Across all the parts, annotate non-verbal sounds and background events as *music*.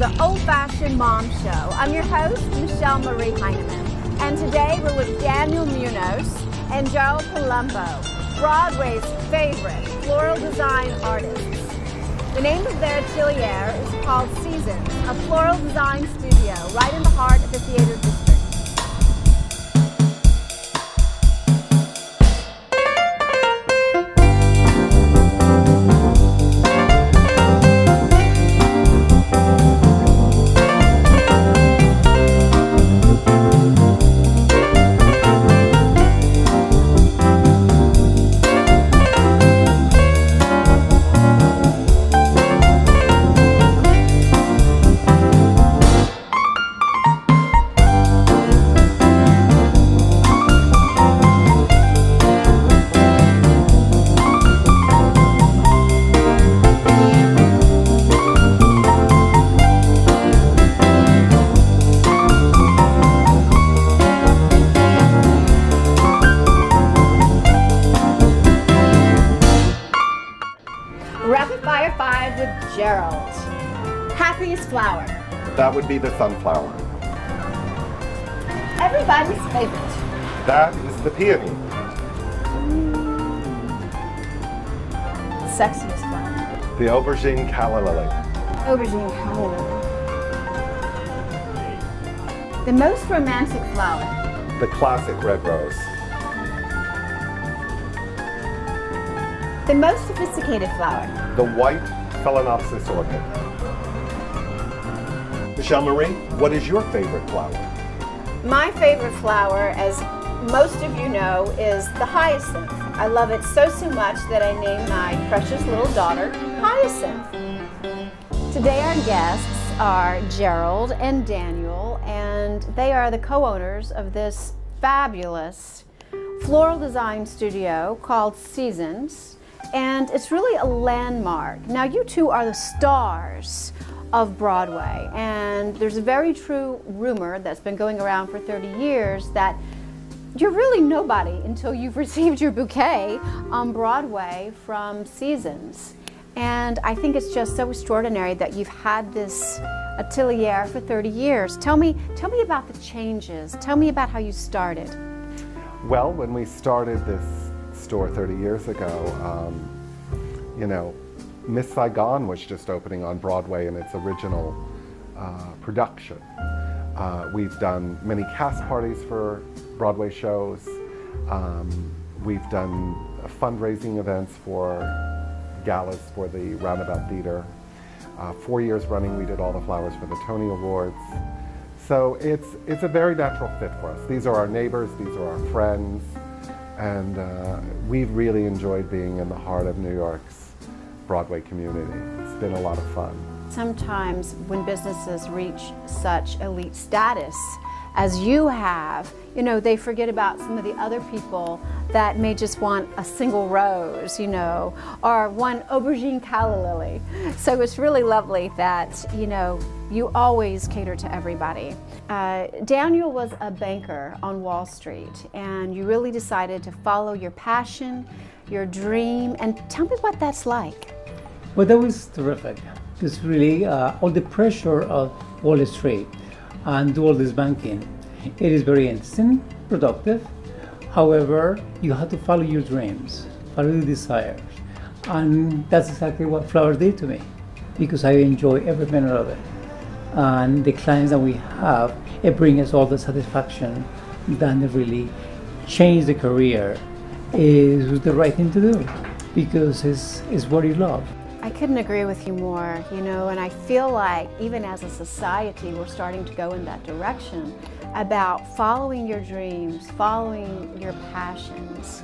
the Old Fashioned Mom Show. I'm your host, Michelle Marie Heinemann, and today we're with Daniel Munoz and Gerald Palumbo, Broadway's favorite floral design artists. The name of their atelier is called Seasons, a floral design studio right in the heart of the theater district. Flower. That would be the sunflower. Everybody's favorite. That is the peony. Mm. Sexiest flower. The aubergine calla lily. Aubergine calla. lily. The most romantic flower. The classic red rose. The most sophisticated flower. The white Phalaenopsis orchid. Michelle Marie, what is your favorite flower? My favorite flower, as most of you know, is the hyacinth. I love it so, so much that I named my precious little daughter Hyacinth. Today our guests are Gerald and Daniel, and they are the co-owners of this fabulous floral design studio called Seasons, and it's really a landmark. Now you two are the stars of Broadway. And there's a very true rumor that's been going around for 30 years that you're really nobody until you've *laughs* received your bouquet on Broadway from Seasons. And I think it's just so extraordinary that you've had this atelier for 30 years. Tell me, tell me about the changes. Tell me about how you started. Well, when we started this store 30 years ago, um, you know, Miss Saigon was just opening on Broadway in its original uh, production. Uh, we've done many cast parties for Broadway shows. Um, we've done fundraising events for galas for the Roundabout Theater. Uh, four years running, we did all the flowers for the Tony Awards. So it's, it's a very natural fit for us. These are our neighbors, these are our friends, and uh, we've really enjoyed being in the heart of New York's Broadway community. It's been a lot of fun. Sometimes when businesses reach such elite status as you have, you know, they forget about some of the other people that may just want a single rose, you know, or one aubergine calla lily. So it's really lovely that, you know, you always cater to everybody. Uh, Daniel was a banker on Wall Street, and you really decided to follow your passion, your dream, and tell me what that's like. Well, that was terrific. Because really, uh, all the pressure of Wall Street and do all this banking, it is very interesting, productive. However, you have to follow your dreams, follow your desires. And that's exactly what flowers did to me, because I enjoy every minute of it. And the clients that we have, it brings us all the satisfaction that it really change the career is the right thing to do because it's, it's what you love. I couldn't agree with you more, you know, and I feel like even as a society, we're starting to go in that direction about following your dreams, following your passions.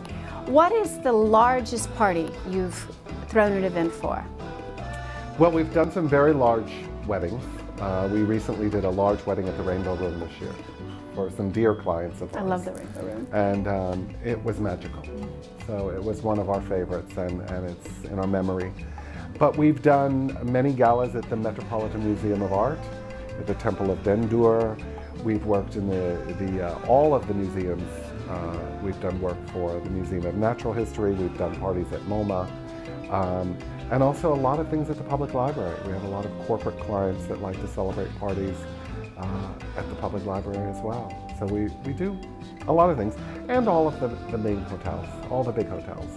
What is the largest party you've thrown an event for? Well, we've done some very large weddings. Uh, we recently did a large wedding at the Rainbow Room this year for some dear clients of ours. I love the Rainbow Room. And um, it was magical. So it was one of our favorites and, and it's in our memory. But we've done many galas at the Metropolitan Museum of Art, at the Temple of Dendur. We've worked in the, the uh, all of the museums. Uh, we've done work for the Museum of Natural History. We've done parties at MoMA. Um, and also a lot of things at the public library. We have a lot of corporate clients that like to celebrate parties uh, at the public library as well. So we, we do a lot of things, and all of the, the main hotels, all the big hotels.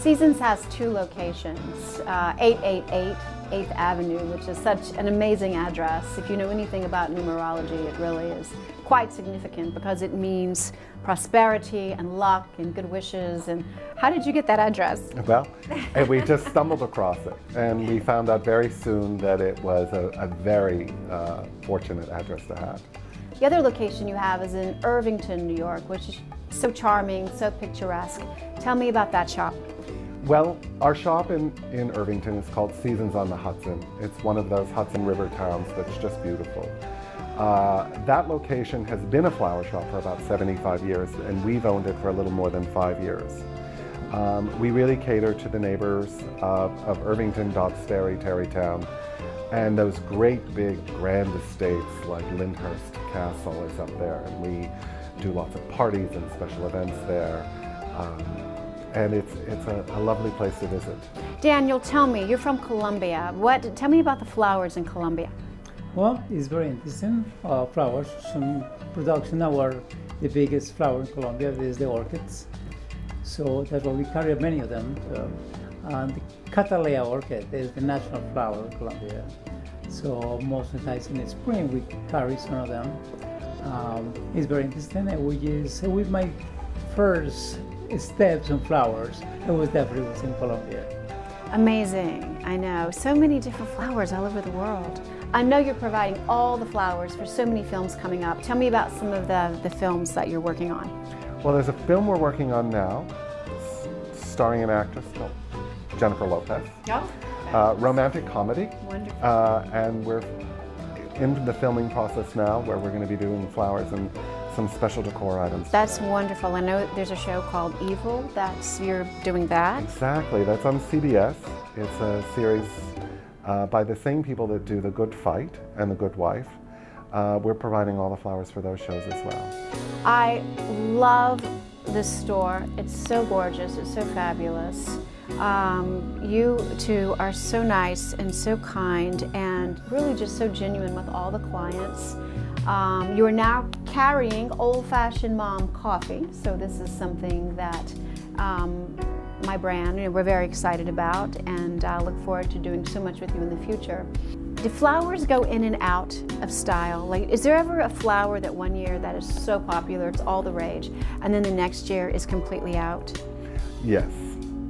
Seasons has two locations, uh, 888 8th Avenue, which is such an amazing address. If you know anything about numerology, it really is quite significant because it means prosperity and luck and good wishes. And how did you get that address? Well, and we just stumbled across it, and we found out very soon that it was a, a very uh, fortunate address to have. The other location you have is in Irvington, New York, which is so charming, so picturesque. Tell me about that shop. Well, our shop in, in Irvington is called Seasons on the Hudson. It's one of those Hudson River towns that's just beautiful. Uh, that location has been a flower shop for about 75 years, and we've owned it for a little more than five years. Um, we really cater to the neighbors of, of Irvington, Dobbs Ferry, Tarrytown, and those great big grand estates like Lyndhurst Castle is up there, and we do lots of parties and special events there. Um, and it's, it's a, a, lovely place to visit. Daniel, tell me, you're from Colombia. What, tell me about the flowers in Colombia. Well, it's very interesting. Uh, flowers, some production, our the biggest flower in Colombia is the orchids. So that's why we carry many of them. Uh, and the Cattleya orchid is the national flower of Colombia. So most of the times in the spring we carry some of them. Um, it's very interesting and we just, with my first steps and flowers, it was definitely was in Colombia. Amazing, I know. So many different flowers all over the world. I know you're providing all the flowers for so many films coming up. Tell me about some of the, the films that you're working on. Well, there's a film we're working on now, starring an actress called Jennifer Lopez. Oh, uh, romantic comedy. Wonderful. Uh, and we're in the filming process now where we're going to be doing flowers and some special decor items. That's wonderful. I know there's a show called Evil. That's you're doing that. Exactly. That's on CBS. It's a series uh, by the same people that do The Good Fight and The Good Wife. Uh, we're providing all the flowers for those shows as well. I love this store. It's so gorgeous. It's so fabulous. Um, you two are so nice and so kind and really just so genuine with all the clients. Um, you are now carrying Old Fashioned Mom coffee, so this is something that um, my brand you know, we're very excited about and I uh, look forward to doing so much with you in the future. Do flowers go in and out of style? Like, is there ever a flower that one year that is so popular, it's all the rage, and then the next year is completely out? Yes,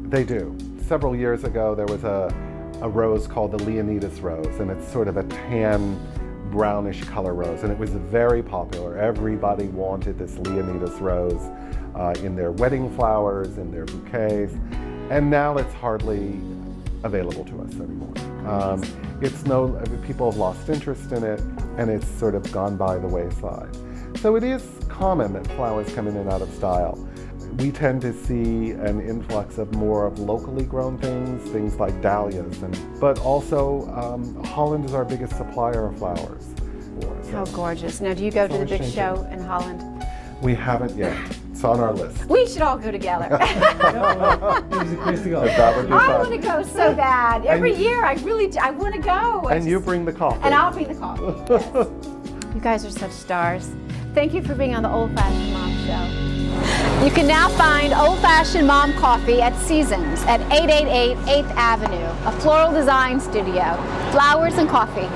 they do. Several years ago, there was a, a rose called the Leonidas rose, and it's sort of a tan brownish color rose, and it was very popular. Everybody wanted this Leonidas rose uh, in their wedding flowers, in their bouquets, and now it's hardly available to us anymore. Um, it's no, people have lost interest in it, and it's sort of gone by the wayside. So it is common that flowers come in and out of style. We tend to see an influx of more of locally grown things, things like dahlias, and but also um, Holland is our biggest supplier of flowers. So How gorgeous! Now, do you go to the big show in Holland? We haven't yet. It's on our list. We should all go together. *laughs* That would be I want to go so bad. Every and, year, I really, I want to go. And you bring the coffee. And I'll bring the coffee. Yes. *laughs* you guys are such stars. Thank you for being on the Old Fashioned Mom Show. You can now find Old Fashioned Mom Coffee at Seasons at 888 8th Avenue, a floral design studio, flowers and coffee.